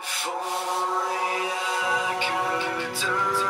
If only I could turn back